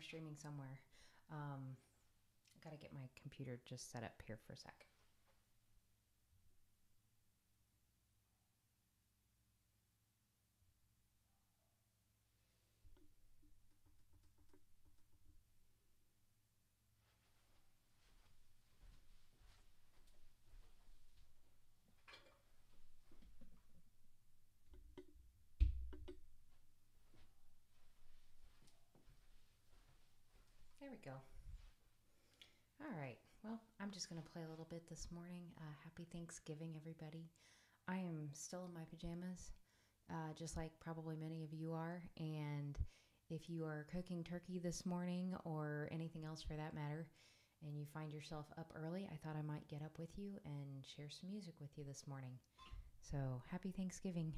streaming somewhere. Um, I gotta get my computer just set up here for a sec. There go. All right. Well, I'm just going to play a little bit this morning. Uh, happy Thanksgiving, everybody. I am still in my pajamas, uh, just like probably many of you are. And if you are cooking turkey this morning or anything else for that matter, and you find yourself up early, I thought I might get up with you and share some music with you this morning. So, happy Thanksgiving.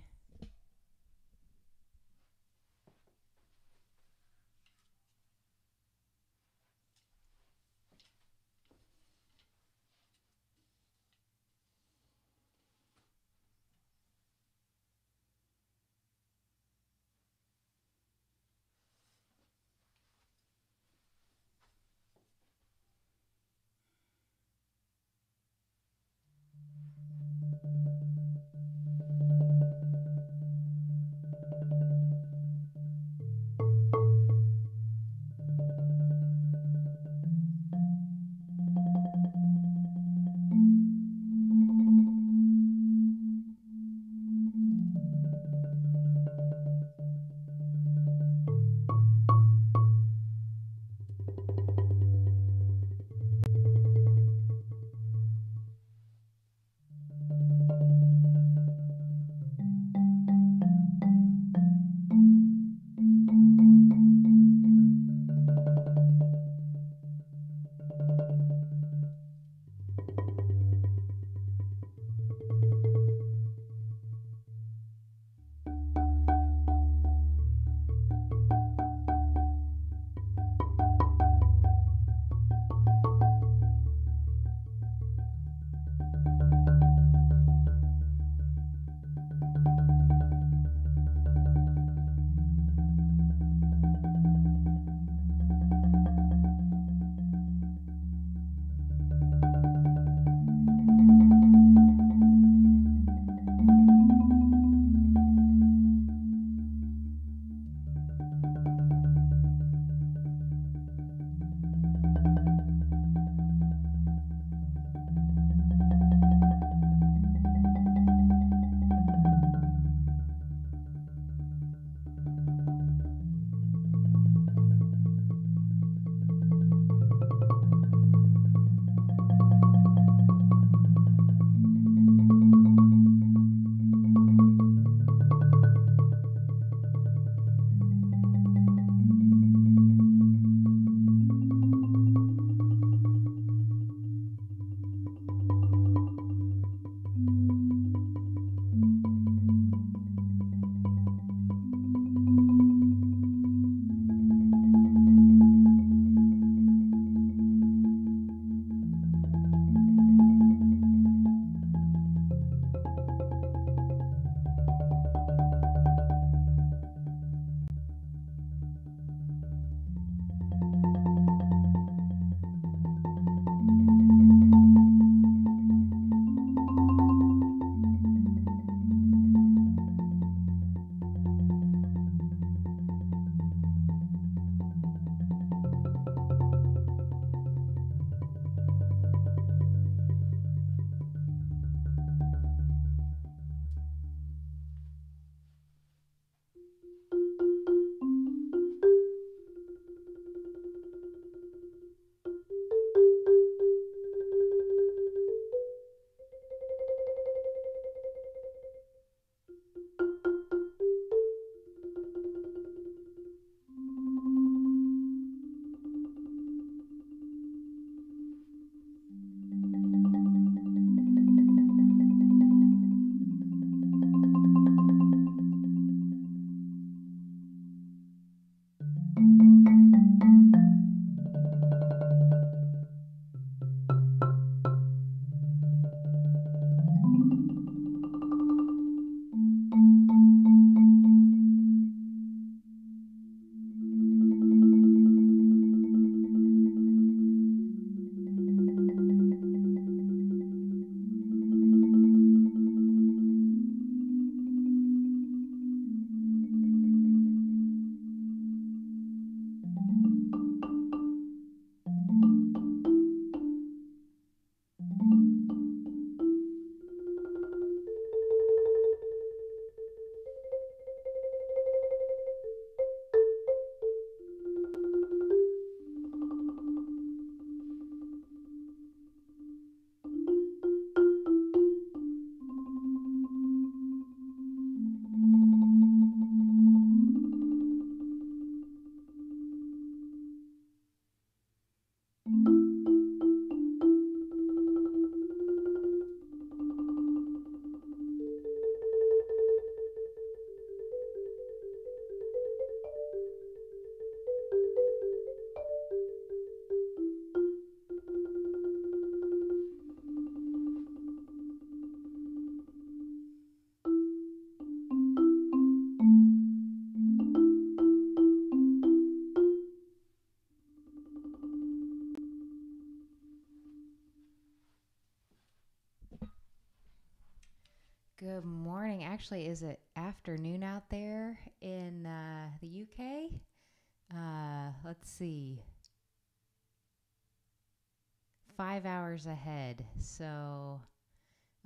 Ahead. So,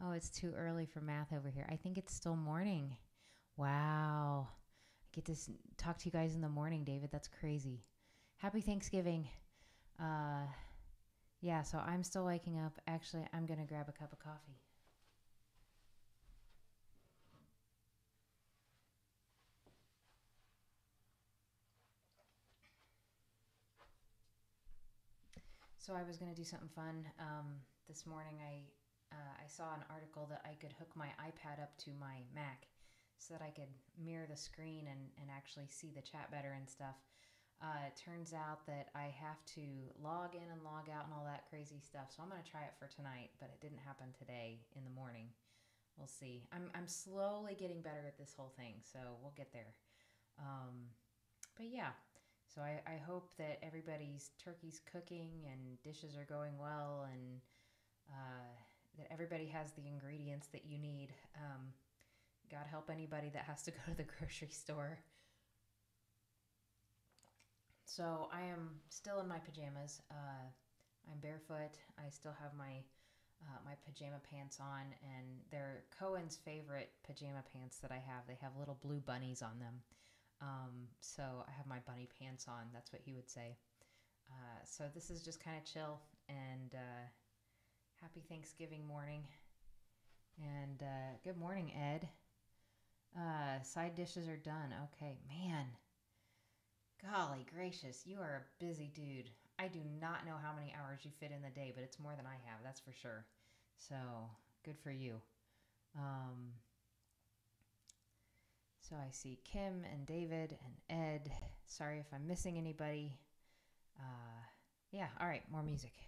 oh, it's too early for math over here. I think it's still morning. Wow. I get to talk to you guys in the morning, David. That's crazy. Happy Thanksgiving. Uh, yeah, so I'm still waking up. Actually, I'm going to grab a cup of coffee. So I was going to do something fun. Um, this morning, I uh, I saw an article that I could hook my iPad up to my Mac so that I could mirror the screen and, and actually see the chat better and stuff. Uh, it turns out that I have to log in and log out and all that crazy stuff. So I'm going to try it for tonight, but it didn't happen today in the morning. We'll see. I'm, I'm slowly getting better at this whole thing, so we'll get there. Um, but yeah, so I, I hope that everybody's turkey's cooking and dishes are going well and uh, that everybody has the ingredients that you need. Um, God help anybody that has to go to the grocery store. So I am still in my pajamas. Uh, I'm barefoot. I still have my uh, my pajama pants on, and they're Cohen's favorite pajama pants that I have. They have little blue bunnies on them. Um, so I have my bunny pants on. That's what he would say. Uh, so this is just kind of chill and uh, happy Thanksgiving morning. And uh, good morning, Ed. Uh, side dishes are done. Okay, man. Golly gracious, you are a busy dude. I do not know how many hours you fit in the day, but it's more than I have, that's for sure. So, good for you. Um, so I see Kim and David and Ed. Sorry if I'm missing anybody. Uh, yeah, all right, more music.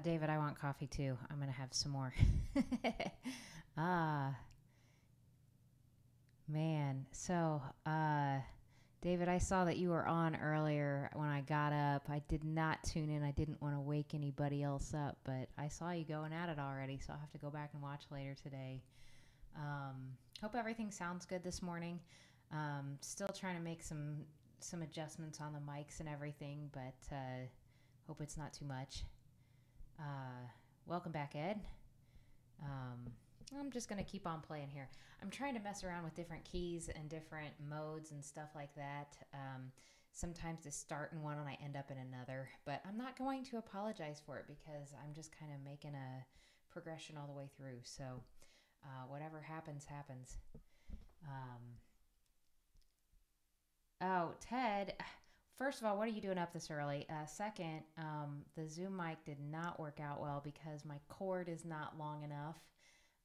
Yeah, David, I want coffee too. I'm going to have some more. ah, man. So, uh, David, I saw that you were on earlier when I got up. I did not tune in. I didn't want to wake anybody else up, but I saw you going at it already, so I'll have to go back and watch later today. Um, hope everything sounds good this morning. Um, still trying to make some some adjustments on the mics and everything, but uh, hope it's not too much. Uh, welcome back, Ed. Um, I'm just going to keep on playing here. I'm trying to mess around with different keys and different modes and stuff like that. Um, sometimes I start in one and I end up in another, but I'm not going to apologize for it because I'm just kind of making a progression all the way through. So uh, whatever happens, happens. Um, oh, Ted. First of all, what are you doing up this early? Uh, second, um, the Zoom mic did not work out well because my cord is not long enough.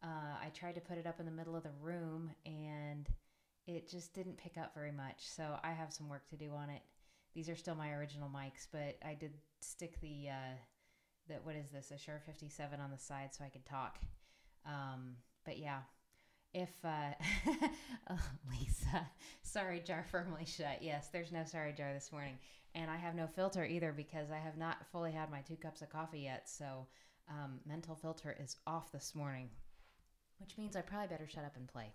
Uh, I tried to put it up in the middle of the room and it just didn't pick up very much. So I have some work to do on it. These are still my original mics, but I did stick the uh, the what is this a Shure 57 on the side so I could talk. Um, but yeah, if uh, oh, Lisa, sorry jar firmly shut. Yes, there's no sorry jar this morning, and I have no filter either because I have not fully had my two cups of coffee yet. So um, mental filter is off this morning, which means I probably better shut up and play.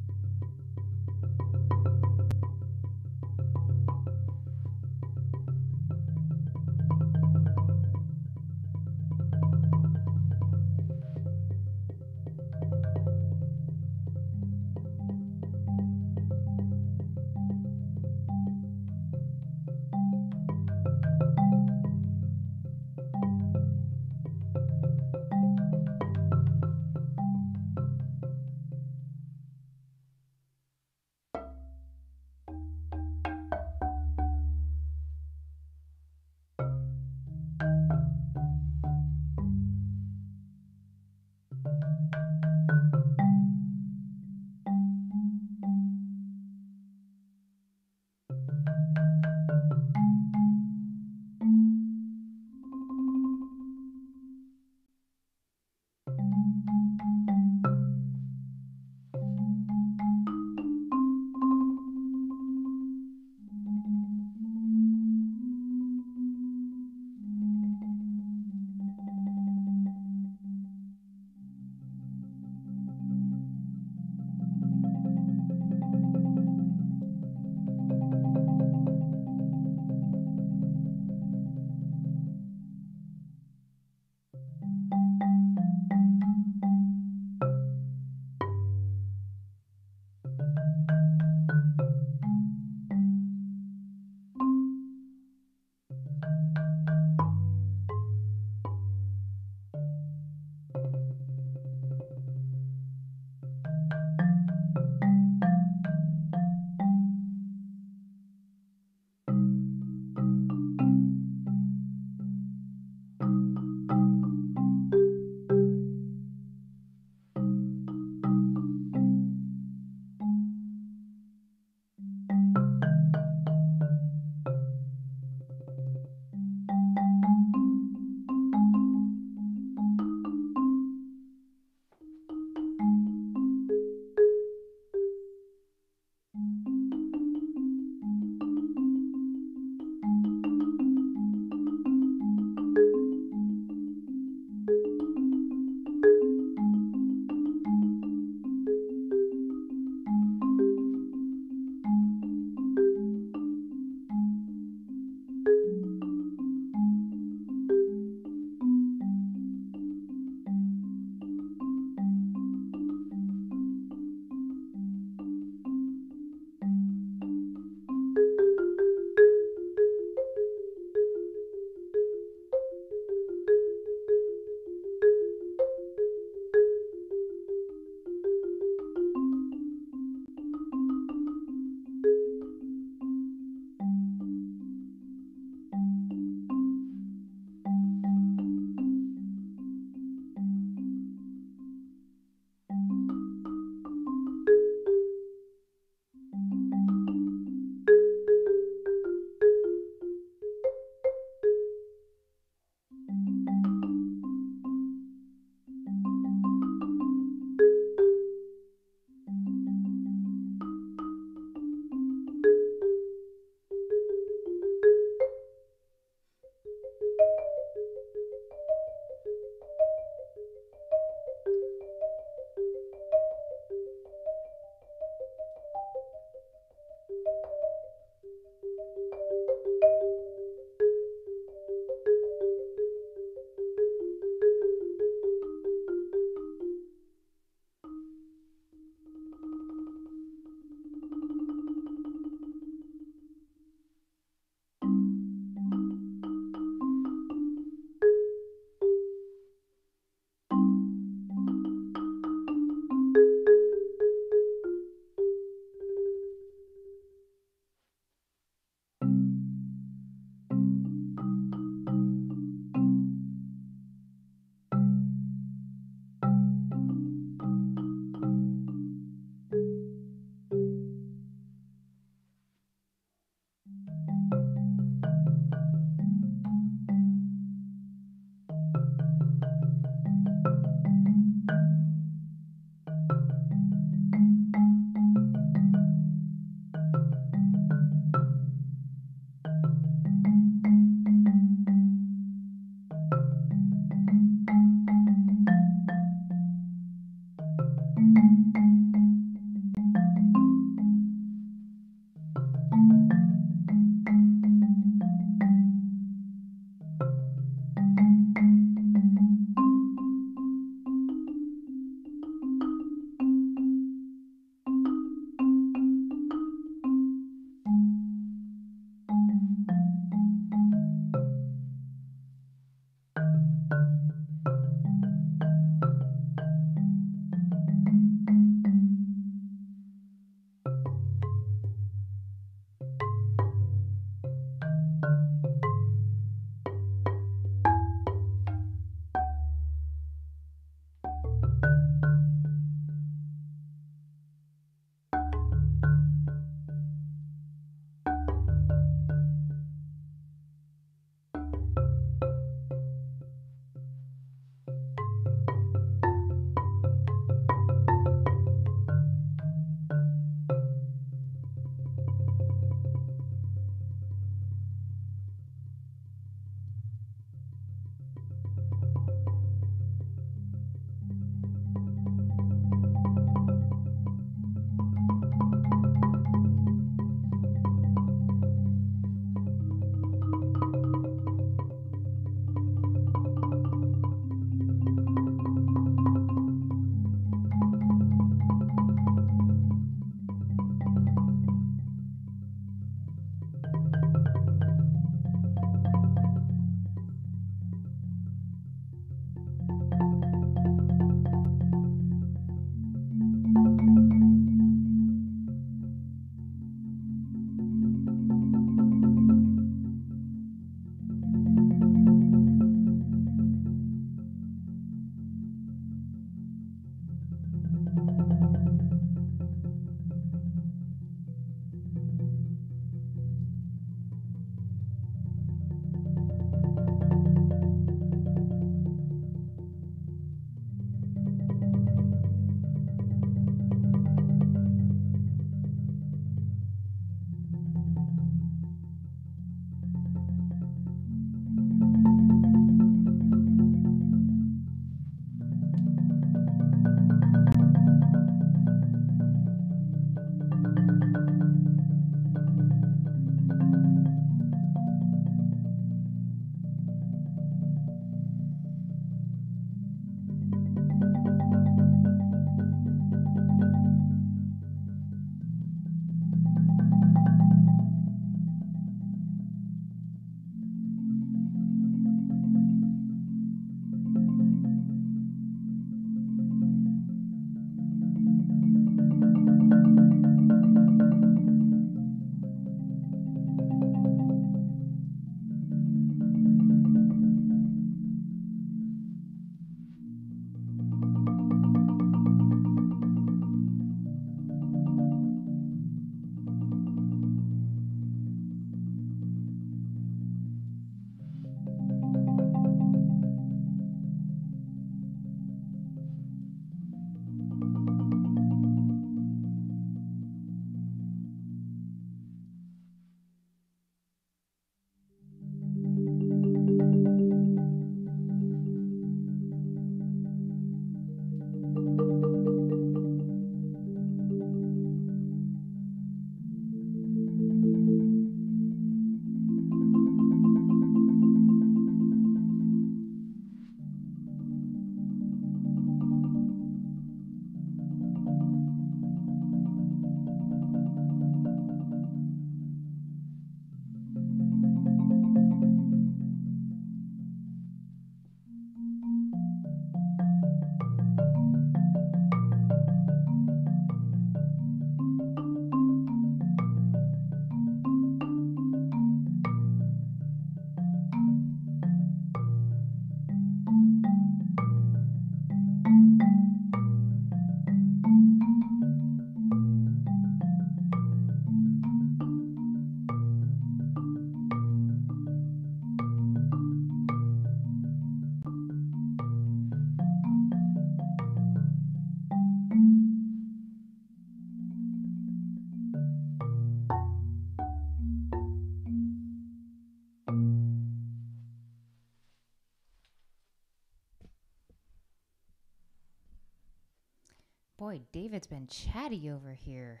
Boy, David's been chatty over here.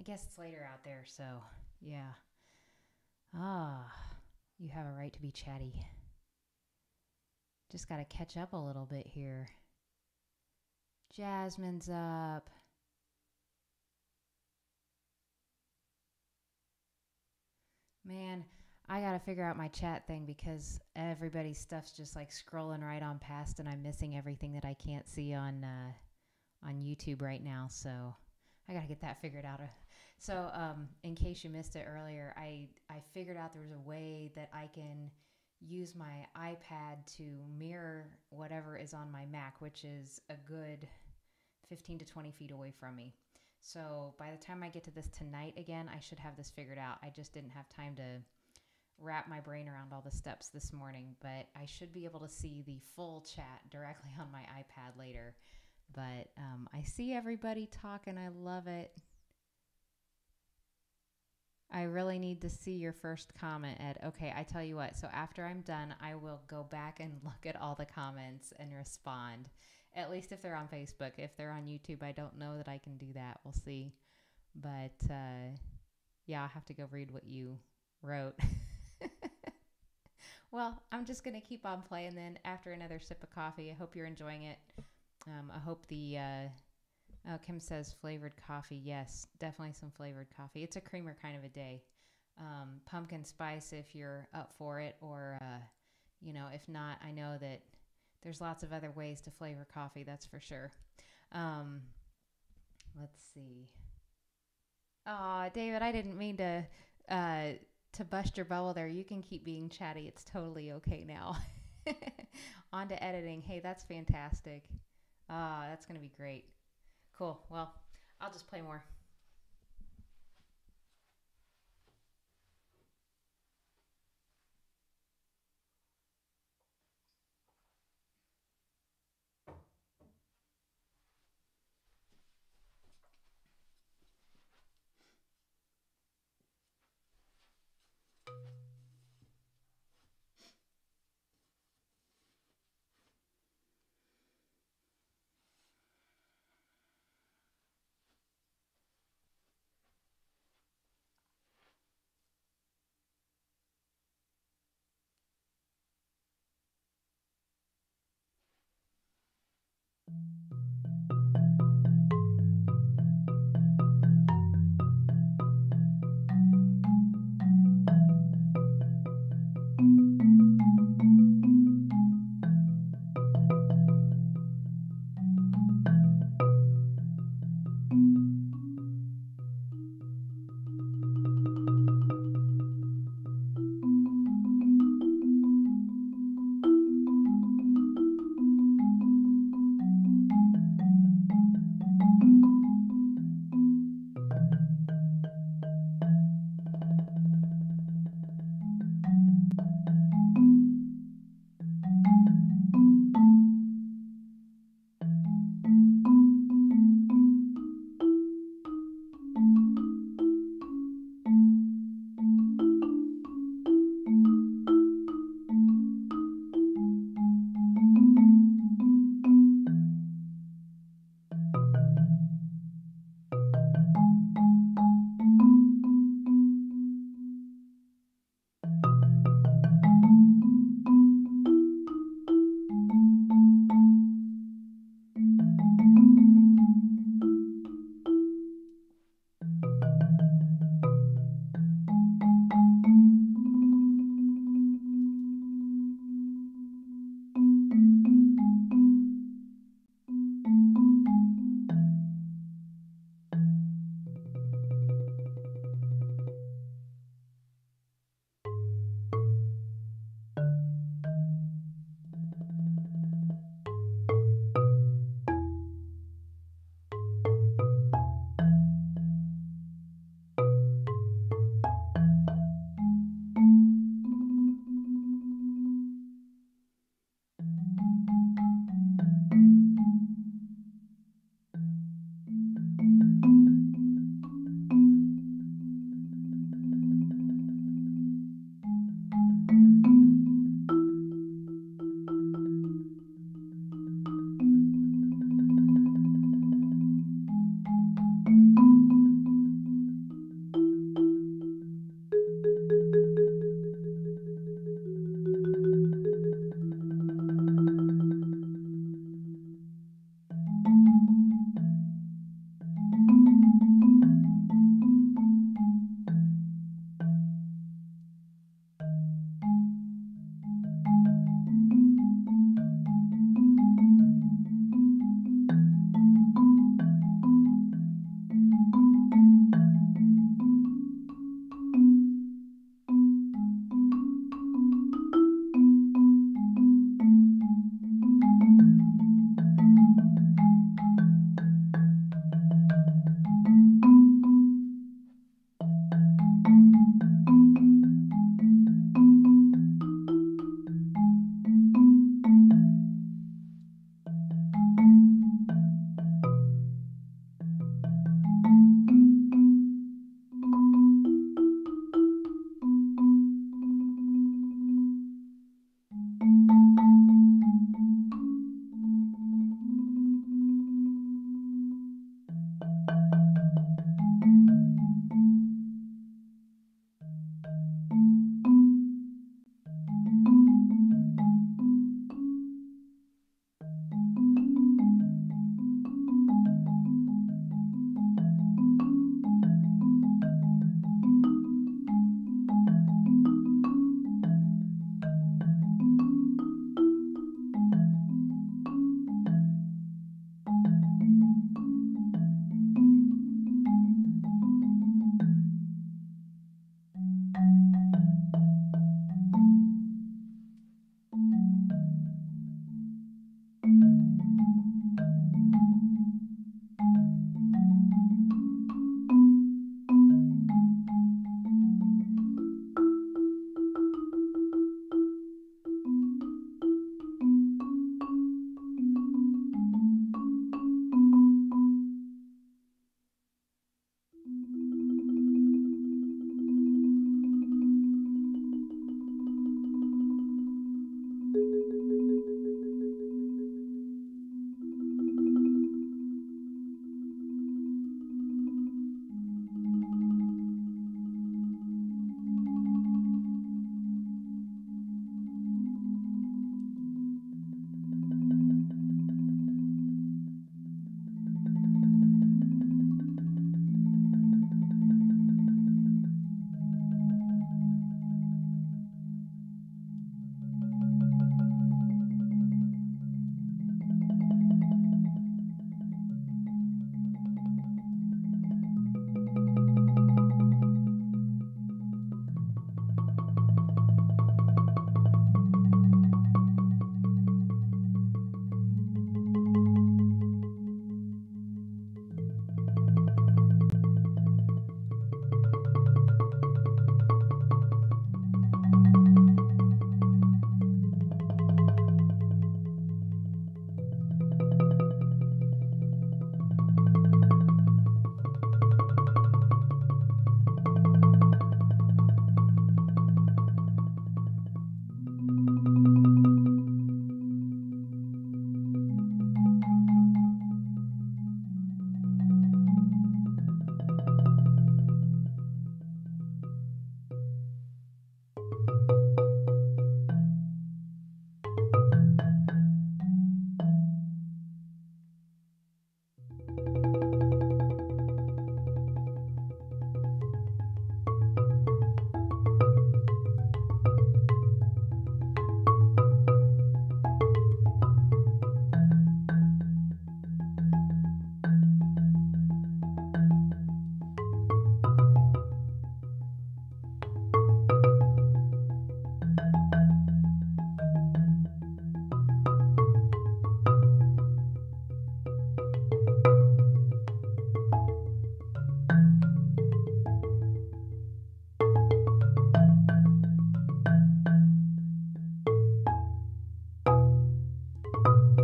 I guess it's later out there, so yeah. Ah, you have a right to be chatty. Just got to catch up a little bit here. Jasmine's up. Man, I got to figure out my chat thing because everybody's stuff's just like scrolling right on past and I'm missing everything that I can't see on uh, on YouTube right now. So I got to get that figured out. So, um, in case you missed it earlier, I I figured out there was a way that I can use my iPad to mirror whatever is on my Mac, which is a good 15 to 20 feet away from me. So by the time I get to this tonight again, I should have this figured out. I just didn't have time to wrap my brain around all the steps this morning, but I should be able to see the full chat directly on my iPad later. But um, I see everybody talking. I love it. I really need to see your first comment, Ed. Okay, I tell you what. So after I'm done, I will go back and look at all the comments and respond. At least if they're on Facebook. If they're on YouTube, I don't know that I can do that. We'll see. But uh, yeah, I'll have to go read what you wrote. well, I'm just going to keep on playing then after another sip of coffee. I hope you're enjoying it. Um, I hope the. Uh, oh, Kim says flavored coffee. Yes, definitely some flavored coffee. It's a creamer kind of a day. Um, pumpkin spice if you're up for it, or, uh, you know, if not, I know that there's lots of other ways to flavor coffee, that's for sure. Um, let's see. Oh, David, I didn't mean to uh, to bust your bubble there. You can keep being chatty. It's totally okay now. On to editing. Hey, that's fantastic. Ah, that's going to be great. Cool. Well, I'll just play more. you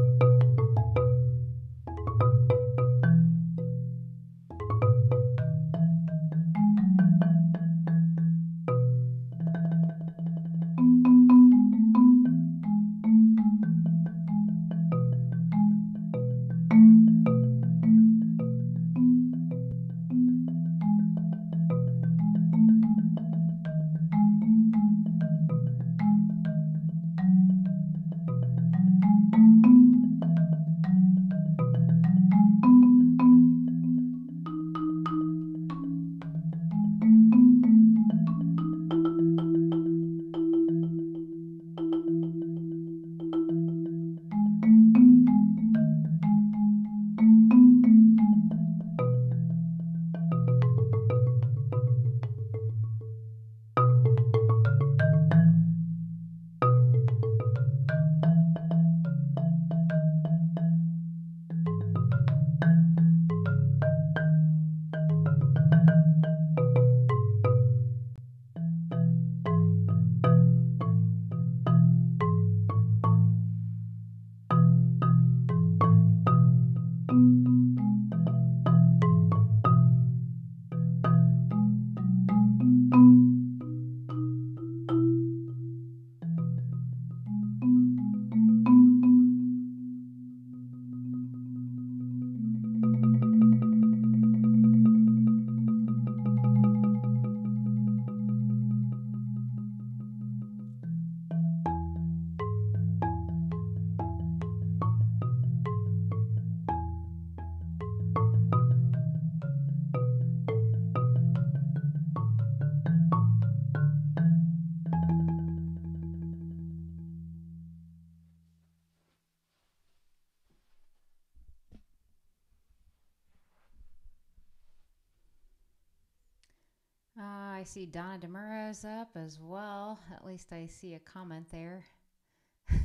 see Donna Demuro's up as well. At least I see a comment there. a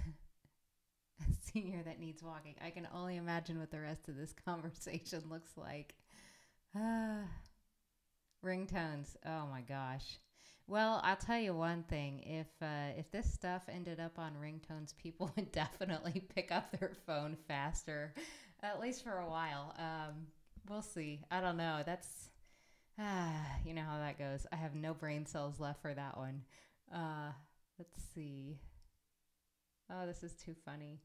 senior that needs walking. I can only imagine what the rest of this conversation looks like. Ah, ringtones. Oh my gosh. Well, I'll tell you one thing. If uh, if this stuff ended up on ringtones, people would definitely pick up their phone faster, at least for a while. Um, we'll see. I don't know. That's ah, you know how that goes. I have no brain cells left for that one. Uh, let's see. Oh, this is too funny.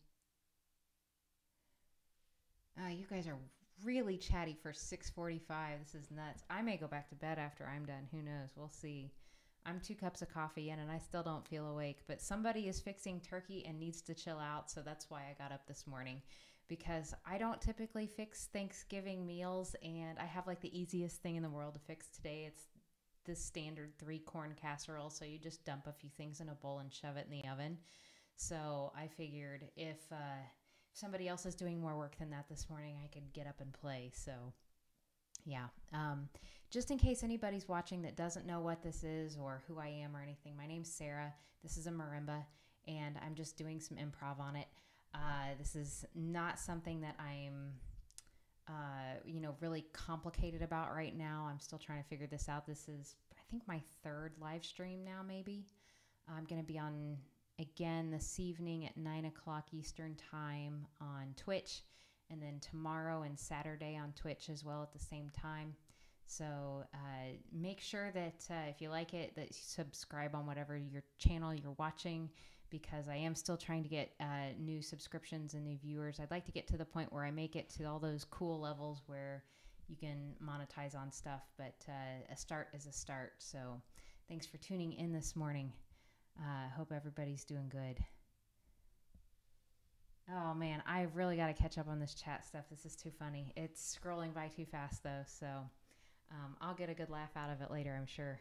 Uh, you guys are really chatty for 6:45. This is nuts. I may go back to bed after I'm done. Who knows? We'll see. I'm two cups of coffee in and I still don't feel awake, but somebody is fixing turkey and needs to chill out. So that's why I got up this morning because I don't typically fix Thanksgiving meals and I have like the easiest thing in the world to fix today. It's the standard three corn casserole. So you just dump a few things in a bowl and shove it in the oven. So I figured if, uh, somebody else is doing more work than that this morning, I could get up and play. So yeah. Um, just in case anybody's watching that doesn't know what this is or who I am or anything, my name's Sarah. This is a marimba, and I'm just doing some improv on it. Uh, this is not something that I'm, uh, you know, really complicated about right now. I'm still trying to figure this out. This is, I think, my third live stream now, maybe. I'm going to be on again this evening at 9 o'clock Eastern Time on Twitch, and then tomorrow and Saturday on Twitch as well at the same time. So uh, make sure that uh, if you like it, that you subscribe on whatever your channel you're watching, because I am still trying to get uh, new subscriptions and new viewers. I'd like to get to the point where I make it to all those cool levels where you can monetize on stuff, but uh, a start is a start. So thanks for tuning in this morning. I uh, hope everybody's doing good. Oh man, I really got to catch up on this chat stuff. This is too funny. It's scrolling by too fast though, so. Um, I'll get a good laugh out of it later, I'm sure.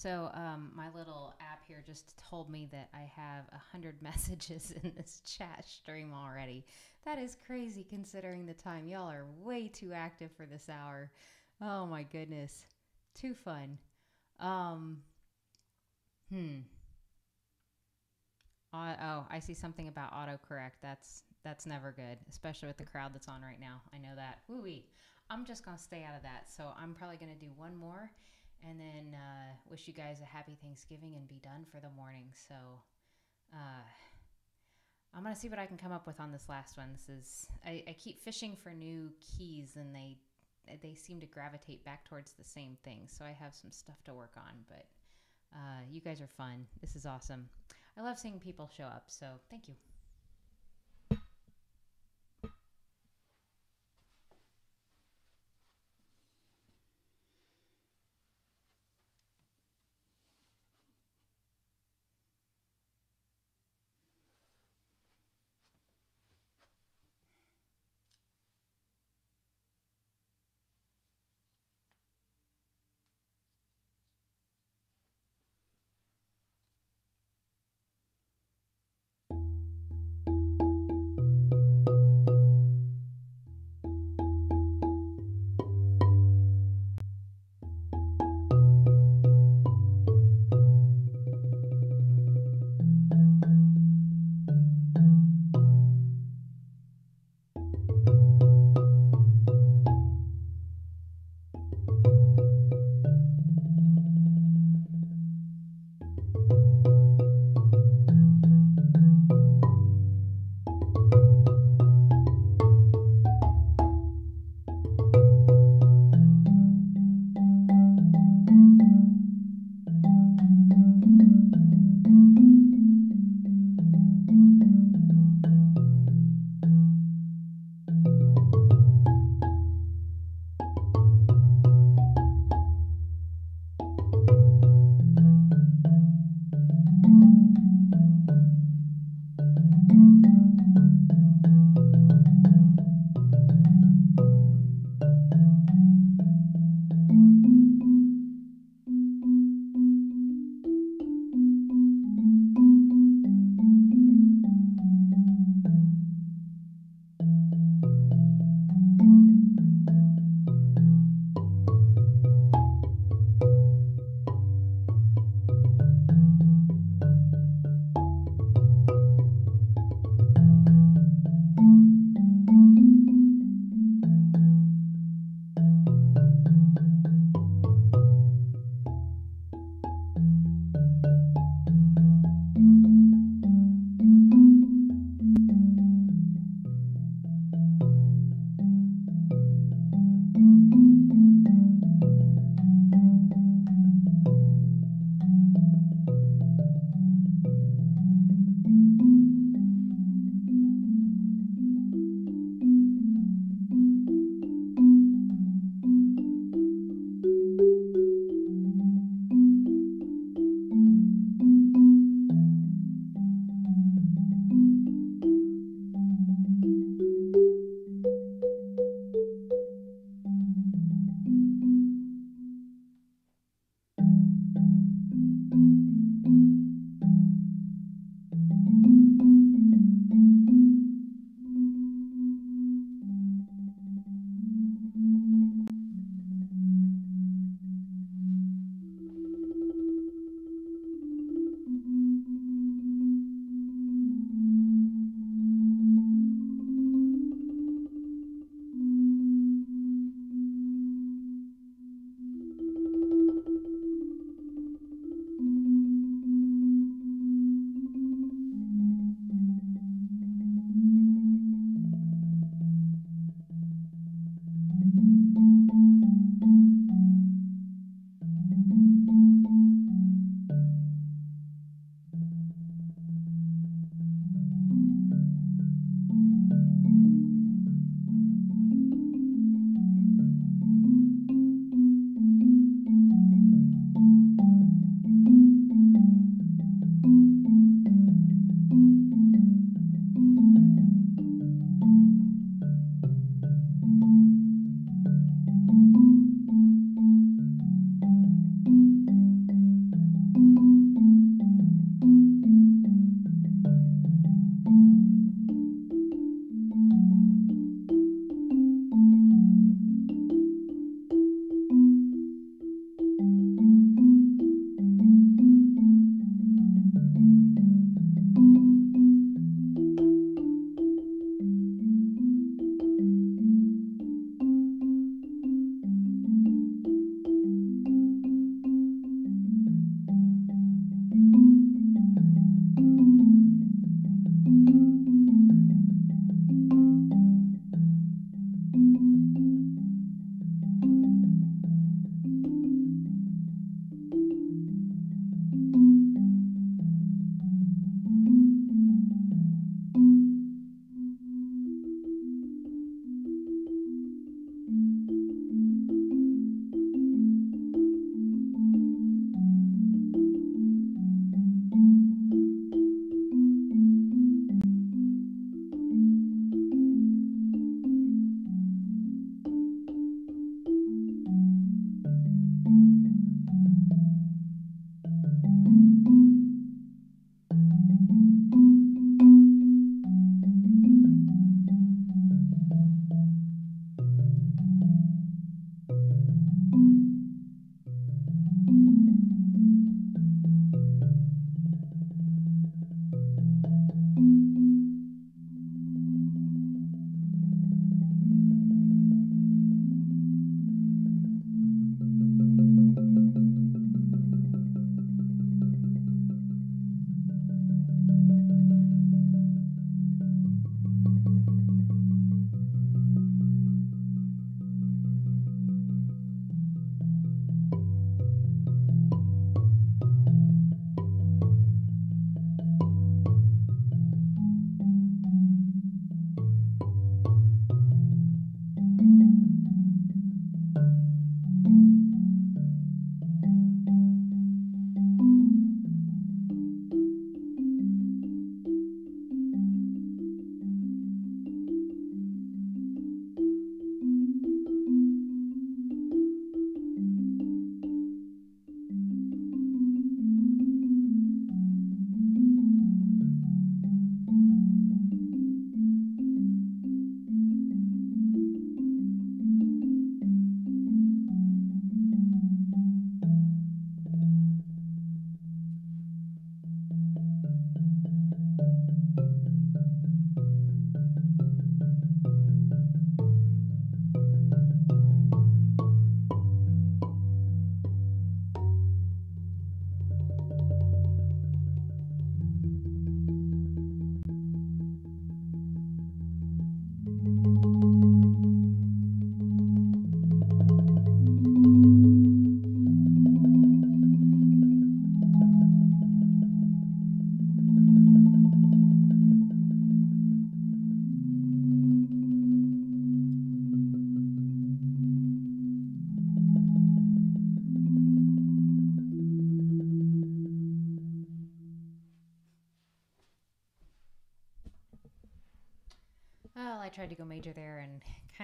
So, um, my little app here just told me that I have a hundred messages in this chat stream already. That is crazy considering the time. Y'all are way too active for this hour. Oh my goodness. Too fun. Um, hmm. Uh, oh, I see something about autocorrect. That's that's never good, especially with the crowd that's on right now. I know that. Woo wee. I'm just gonna stay out of that. So I'm probably gonna do one more, and then uh, wish you guys a happy Thanksgiving and be done for the morning. So uh, I'm gonna see what I can come up with on this last one. This is I, I keep fishing for new keys, and they they seem to gravitate back towards the same thing. So I have some stuff to work on, but uh, you guys are fun. This is awesome. I love seeing people show up. So thank you.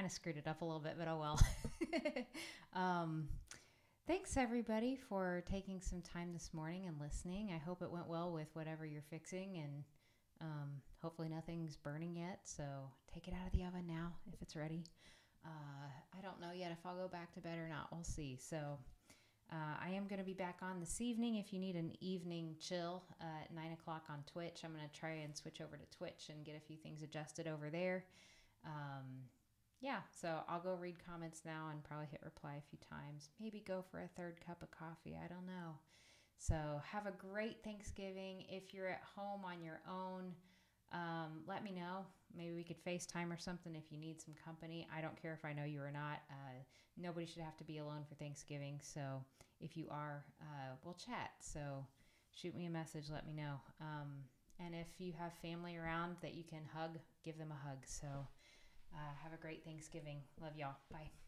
Kind of screwed it up a little bit, but oh well. um, thanks everybody for taking some time this morning and listening. I hope it went well with whatever you're fixing, and um, hopefully nothing's burning yet. So take it out of the oven now if it's ready. Uh, I don't know yet if I'll go back to bed or not. We'll see. So. Uh, I am going to be back on this evening. If you need an evening chill uh, at 9 o'clock on Twitch, I'm going to try and switch over to Twitch and get a few things adjusted over there. Um, yeah, so I'll go read comments now and probably hit reply a few times. Maybe go for a third cup of coffee. I don't know. So have a great Thanksgiving. If you're at home on your own, um, let me know. Maybe we could FaceTime or something if you need some company. I don't care if I know you or not. Uh, nobody should have to be alone for Thanksgiving. So if you are, uh, we'll chat. So shoot me a message, let me know. Um, and if you have family around that you can hug, give them a hug. So uh, have a great Thanksgiving. Love y'all. Bye.